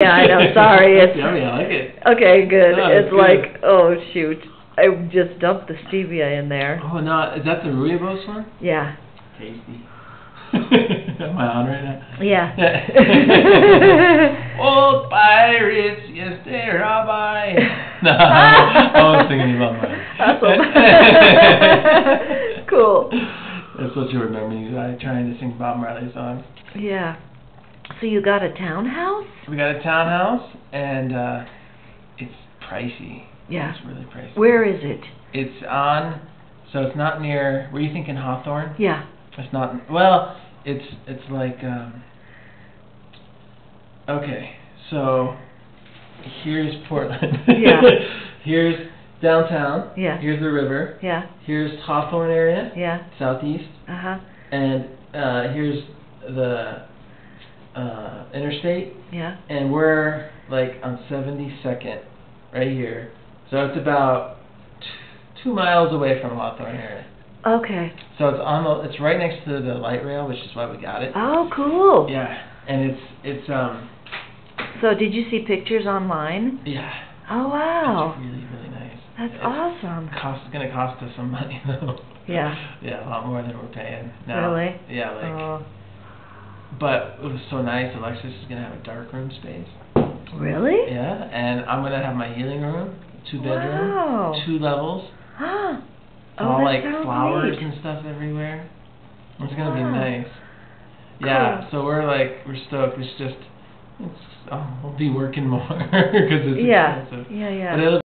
Yeah, I know, sorry, it's, Yummy, I like it. okay, good, Oh, it's good. like, oh, shoot, I just dumped the stevia in there, Oh, no, is that the Rooibos one? yeah, Tasty. Am I on right now? yeah. Old pirates, yes, they rabbi. No, I was thinking about mine. Awesome. Cool. That's what you remember me uh, trying to sing Bob Marley songs. Yeah, so you got a townhouse? We got a townhouse, and uh, it's pricey. Yeah. It's really pricey. Where is it? It's on, so it's not near. Were you thinking Hawthorne? Yeah, It's not. Well, it's it's like. um Okay, so here's Portland. Yeah. here's downtown. Yeah. Here's the river. yeah, Here's Hawthorne area, yeah, southeast, uh-huh, and uh, here's the uh, interstate, yeah, and we're like on 72nd, right here. So it's about t- two miles away from Hawthorne area. okay. So it's on the, it's right next to the light rail, which is why we got it. Oh, cool. Yeah, and it's it's um So did you see pictures online? yeah. Oh, wow, It's really really nice. that's It's awesome. Cost gonna cost us some money though. Yeah. Yeah, a lot more than we're paying now. Really? Yeah, like. Oh, But it was so nice. Alexis is gonna have a dark room space. really? Yeah, and I'm gonna have my healing room, two bedroom, Wow. two levels. Oh, all like flowers neat. and stuff everywhere. It's gonna be Wow. nice. Yeah, Cool. so we're like we're stoked. It's just it's oh, we'll be working more because it's Yeah, expensive. yeah, yeah. It'll